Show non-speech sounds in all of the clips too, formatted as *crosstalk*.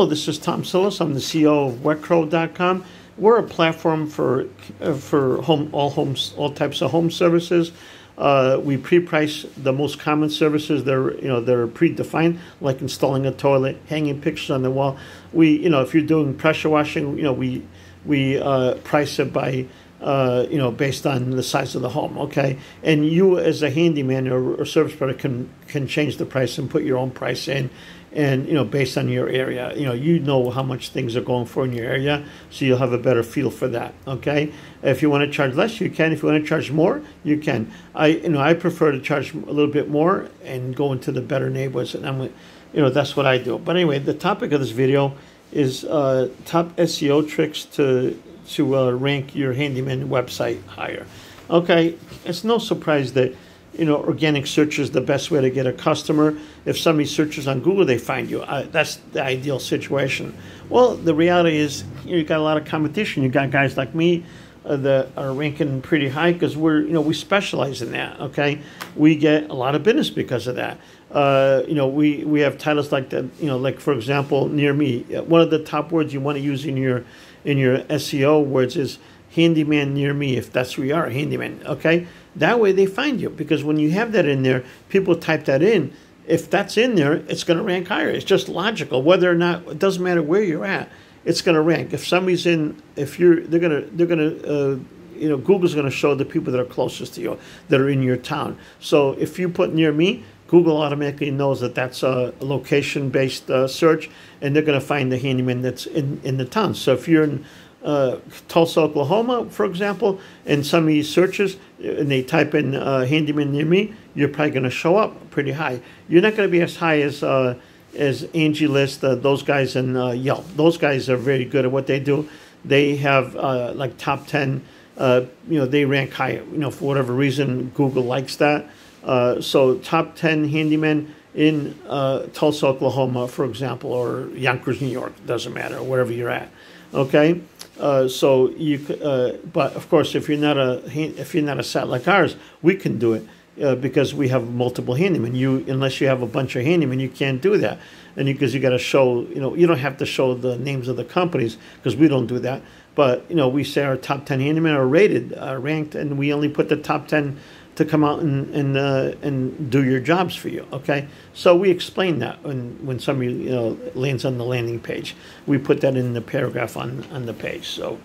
Hello, this is Tom Psillas. I'm the CEO of WetCrow.com. We're a platform for uh, for home all homes all types of home services. Uh, we pre-price the most common services. They're you know they're predefined, like installing a toilet, hanging pictures on the wall. We you know if you're doing pressure washing, you know we we uh, price it by uh, you know, based on the size of the home, okay? And you, as a handyman or, or service provider, can can change the price and put your own price in, and you know, based on your area, you know, you know how much things are going for in your area, so you'll have a better feel for that, okay? If you want to charge less, you can. If you want to charge more, you can. I, you know, I prefer to charge a little bit more and go into the better neighborhoods, and I'm, you know, that's what I do. But anyway, the topic of this video is uh, top SEO tricks to to uh, rank your handyman website higher. Okay, it's no surprise that you know organic search is the best way to get a customer. If somebody searches on Google, they find you. Uh, that's the ideal situation. Well, the reality is you, have got a lot of competition. You got guys like me. Uh, that are ranking pretty high because we're you know we specialize in that okay we get a lot of business because of that uh, you know we we have titles like that you know like for example near me one of the top words you want to use in your in your SEO words is handyman near me if that's where you are, handyman. Okay? That way they find you because when you have that in there, people type that in. If that's in there, it's going to rank higher. It's just logical. Whether or not, it doesn't matter where you're at, it's going to rank. If somebody's in, if you're, they're going to, they're going to, uh, you know, Google's going to show the people that are closest to you, that are in your town. So if you put near me, Google automatically knows that that's a location based uh, search and they're going to find the handyman that's in, in the town. So if you're in uh, Tulsa, Oklahoma, for example, and somebody searches and they type in uh, handyman near me, you're probably going to show up pretty high. You're not going to be as high as uh, as Angie List, uh, those guys in uh, Yelp. Those guys are very good at what they do. They have like top 10, you know, they rank high, you know, for whatever reason, Google likes that. Uh, so top 10 handymen in uh, Tulsa, Oklahoma, for example, or Yonkers, New York, doesn't matter, wherever you're at. Okay, uh, so you, uh, but of course, if you're not a if you're not a site like ours, we can do it uh, because we have multiple handymen. You unless you have a bunch of handymen, you can't do that, and because you, you got to show, you know, you don't have to show the names of the companies because we don't do that. But you know, we say our top ten handymen are rated, ranked, and we only put the top ten to come out and and uh, and do your jobs for you. Okay, so we explain that when when somebody you know lands on the landing page, we put that in the paragraph on on the page, so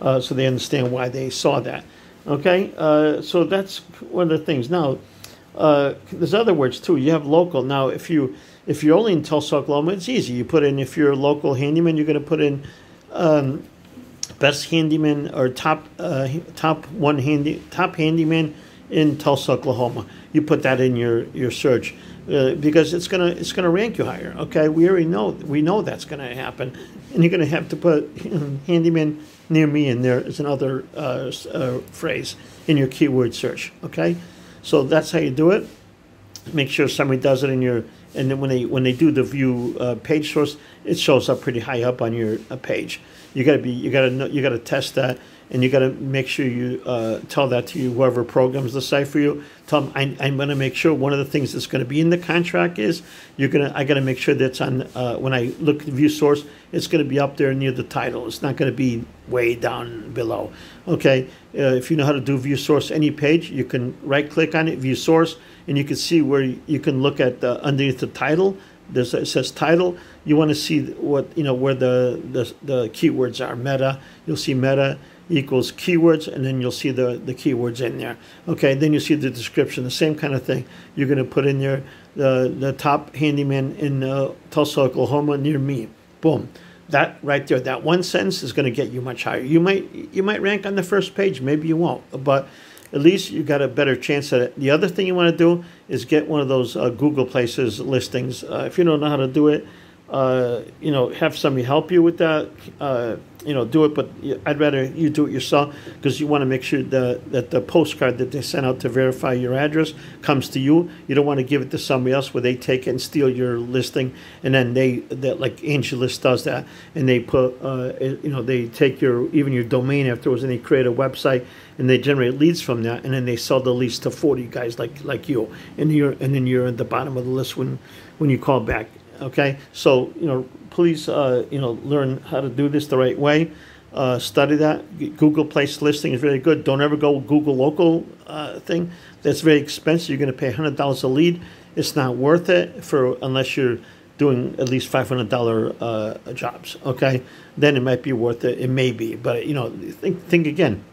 uh, so they understand why they saw that. Okay, uh, so that's one of the things. Now, uh, there's other words too. You have local. Now, if you if you're only in Tulsa, Oklahoma, it's easy. You put in if you're a local handyman, you're going to put in. Um, best handyman or top uh, top one handy top handyman in Tulsa, Oklahoma. You put that in your your search uh, because it's gonna it's gonna rank you higher. Okay, we already know we know that's gonna happen, and you're gonna have to put handyman near me in there as another uh, uh, phrase in your keyword search. Okay, so that's how you do it. Make sure somebody does it in your and then when they when they do the view uh, page source, it shows up pretty high up on your uh, page. You got to be you got to you got to test that and you got to make sure you uh, tell that to you, whoever programs the site for you. Tell them I, am going to make sure one of the things that's going to be in the contract is you're going to I got to make sure that's on uh, when I look view source, it's going to be up there near the title. It's not going to be way down below. Okay, uh, if you know how to do view source any page, you can right click on it, view source, and you can see where you can look at the, underneath the title. There's, it says title. You want to see what you know where the, the the keywords are. Meta. You'll see meta equals keywords, and then you'll see the, the keywords in there. Okay, then you see the description, the same kind of thing. You're going to put in there the, the top handyman in uh, Tulsa, Oklahoma, near me. Boom. That right there, that one sentence is going to get you much higher. You might you might rank on the first page, maybe you won't, but at least you got a better chance at it. The other thing you want to do is get one of those uh, Google Places listings. Uh, if you don't know how to do it, uh, you know, have somebody help you with that. You know, do it, but I'd rather you do it yourself because you want to make sure the, that the postcard that they send out to verify your address comes to you. You don't want to give it to somebody else where they take it and steal your listing, and then they that like AngelList does that, and they put uh, you know they take your even your domain afterwards, and they create a website, and they generate leads from that, and then they sell the leads to forty guys like like you, and you're and then you're at the bottom of the list when when you call back Okay, so you know, please, uh, you know, learn how to do this the right way. Uh, study that. Google Place listing is very good. Don't ever go Google local uh, thing. That's very expensive. You're going to pay hundred dollars a lead. It's not worth it for unless you're doing at least five hundred dollar uh, jobs. Okay, then it might be worth it. It may be, but you know, think think again.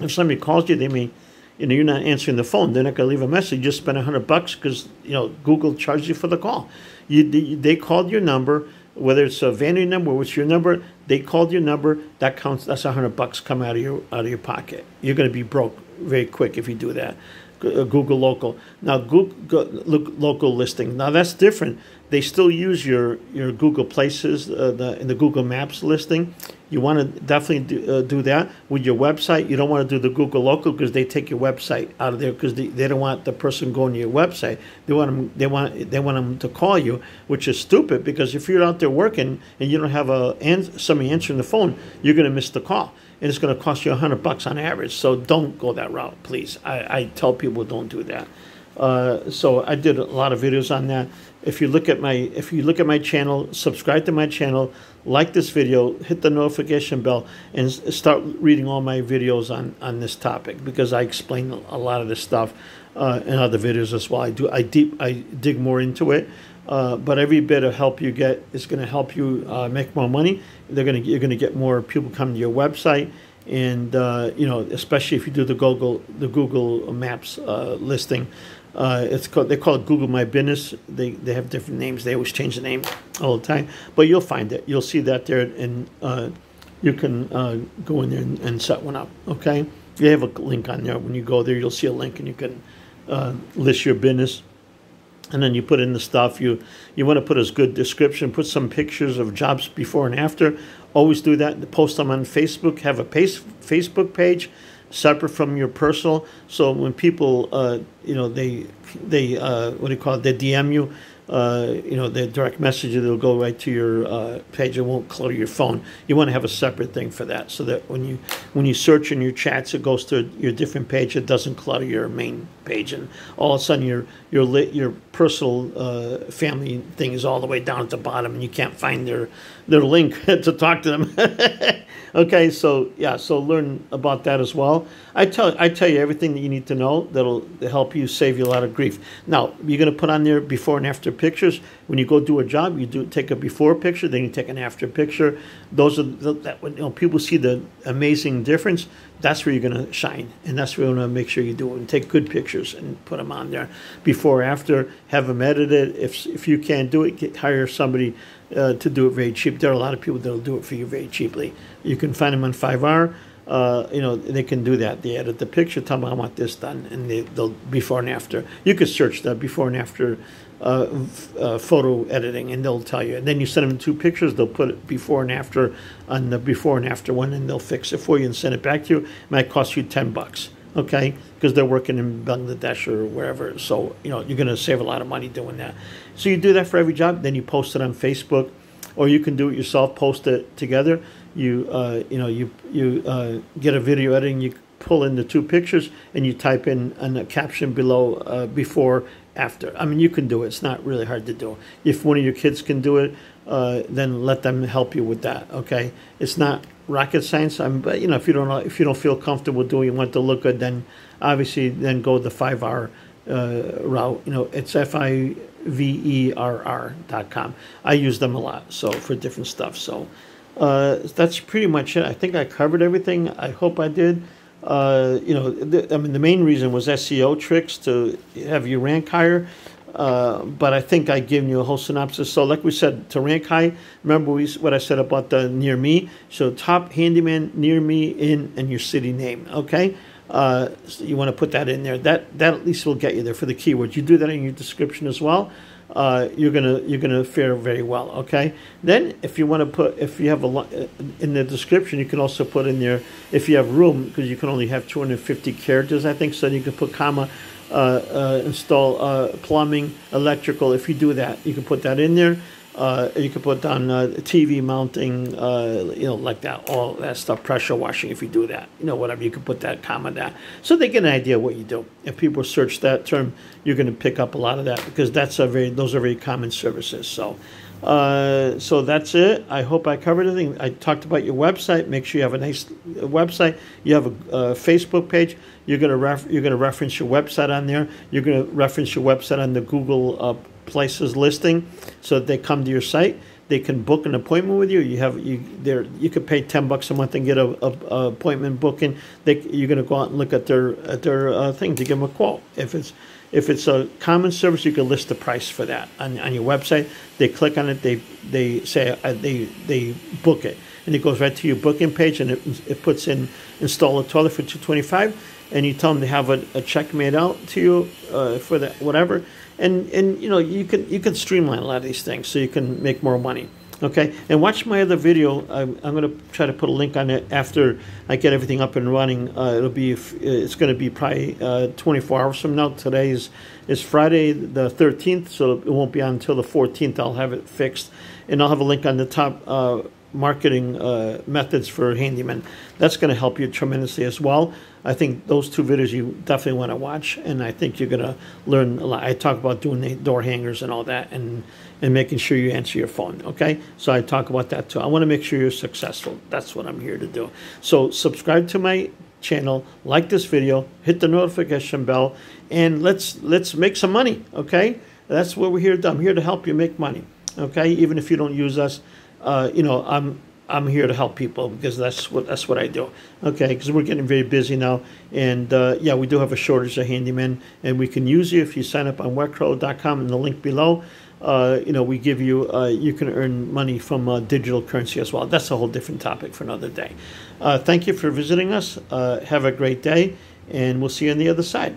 If somebody calls you, they may you know, you're not answering the phone. They're not going to leave a message. You just spend a hundred bucks because you know Google charges you for the call. You they called your number, whether it's a vanity number it's your number. They called your number. That counts. That's a hundred bucks come out of your out of your pocket. You're going to be broke very quick if you do that. Uh, Google Local. Now, Google Local listing. Now that's different. They still use your your Google Places uh, the, in the Google Maps listing. You want to definitely do, uh, do that with your website. You don't want to do the Google Local because they take your website out of there because they, they don't want the person going to your website. They want them they want they want them to call you, which is stupid because if you're out there working and you don't have a somebody answering the phone, you're going to miss the call and it's going to cost you a hundred bucks on average. So don't go that route, please. I, I tell people don't do that. Uh, so I did a lot of videos on that. If you look at my if you look at my channel, subscribe to my channel, like this video, hit the notification bell, and start reading all my videos on on this topic because I explain a lot of this stuff uh, in other videos as well. I do I deep I dig more into it. Uh, but every bit of help you get is going to help you uh, make more money. They're going to you're going to get more people coming to your website, and uh, you know especially if you do the Google the Google Maps uh, listing. Uh, it's called they call it Google My Business. They they have different names. They always change the name all the time. But you'll find it. You'll see that there, and you can go in there and, and, set one up. Okay, you have a link on there. When you go there, you'll see a link, and you can list your business and then you put in the stuff. You you want to put as good description put some pictures of jobs before and after. Always do that post them on facebook have a pace, facebook page separate from your personal. So when people uh, you know they they uh, what do you call it they dm you uh, you know, the direct message, it'll go right to your uh, page. It won't clutter your phone. You want to have a separate thing for that, so that when you when you search in your chats, it goes to your different page. It doesn't clutter your main page, and all of a sudden your your lit, your personal uh, family thing is all the way down at the bottom, and you can't find their their link *laughs* to talk to them. *laughs* okay, so yeah, so learn about that as well. I tell I tell you everything that you need to know that'll help you save you a lot of grief. Now you're going to put on there before and after pictures. When you go do a job, you do take a before picture, then you take an after picture. Those are the, that when you know, people see the amazing difference. That's where you're going to shine, and that's where you want to make sure you do it and take good pictures and put them on there. Before, after, have them edited. If if you can't do it, get, hire somebody uh, to do it very cheap. There are a lot of people that'll do it for you very cheaply. You can find them on Fiverr. Uh, you know, they can do that. They edit the picture, tell them I want this done, and they, they'll before and after. You could search the before and after uh, uh, photo editing, and they'll tell you. And then you send them two pictures. They'll put it before and after on the before and after one, and they'll fix it for you and send it back to you. It might cost you ten bucks, okay? Because they're working in Bangladesh or wherever. So you know you're going to save a lot of money doing that. So you do that for every job. Then you post it on Facebook, or you can do it yourself. Post it together you uh, you know you you uh, get a video editing you pull in the two pictures and you type in a caption below uh, before after i mean you can do it it's not really hard to do if one of your kids can do it uh, then let them help you with that okay it's not rocket science I'm, but you know if you don't if you don't feel comfortable doing you want to look good then obviously then go the Fiverr uh, route you know it's f-i-v-e-r-r dot com i use them a lot so for different stuff so uh, that's pretty much it. I think I covered everything. I hope I did. Uh, you know, I mean, the main reason was SEO tricks to have you rank higher. Uh, but I think I've given you a whole synopsis. So, like we said, to rank high, remember we, what I said about the near me. So, top handyman near me in and your city name. Okay, uh, so you want to put that in there. That that at least will get you there for the keywords. You do that in your description as well uh, you're gonna you're gonna fare very well. Okay. Then, if you want to put, if you have a in the description, you can also put in there if you have room because you can only have 250 characters, I think. So you can put comma, uh, uh, install uh, plumbing, electrical. If you do that, you can put that in there. Uh, you can put on uh, TV mounting, uh, you know, like that, all that stuff, pressure washing. If you do that, you know, whatever, you can put that comment that, so they get an idea what you do. If people search that term, you're going to pick up a lot of that because that's a very, those are very common services. So, uh, so that's it. I hope I covered everything. I talked about your website. Make sure you have a nice website. You have a, a Facebook page. You're gonna ref- you're gonna reference your website on there. You're gonna reference your website on the Google uh, Places listing, so that they come to your site. They can book an appointment with you. You have you there. You could pay ten bucks a month and get a, a, a appointment booking. They, you're gonna go out and look at their at their uh, thing to give them a quote. If it's if it's a common service, you can list the price for that on, on your website. They click on it, they they say uh, they they book it, and it goes right to your booking page, and it, it puts in install a toilet for two twenty five, and you tell them to have a, a check made out to you uh, for that whatever, and and you know you can you can streamline a lot of these things so you can make more money. Okay, and watch my other video. I'm, I'm going to try to put a link on it after I get everything up and running. Uh, it'll be it's going to be probably uh, 24 hours from now. Today is is Friday the 13th, so it won't be on until the 14th. I'll have it fixed, and I'll have a link on the top. Uh, marketing uh, methods for handyman. That's going to help you tremendously as well. I think those two videos you definitely want to watch, and I think you're going to learn a lot. I talk about doing the door hangers and all that, and and making sure you answer your phone. Okay, so I talk about that too. I want to make sure you're successful. That's what I'm here to do. So subscribe to my channel, like this video, hit the notification bell, and let's let's make some money. Okay, that's what we're here to. I'm here to help you make money. Okay, even if you don't use us uh, you know, I'm I'm here to help people because that's what that's what I do. Okay, because we're getting very busy now, and uh, yeah, we do have a shortage of handymen, and we can use you if you sign up on wetcrow.com in the link below. Uh, you know, we give you uh, you can earn money from uh, digital currency as well. That's a whole different topic for another day. Uh, thank you for visiting us. Have a great day, and we'll see you on the other side.